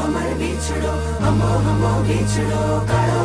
हमर बिछड़ो हमो हमो बिछड़ो करो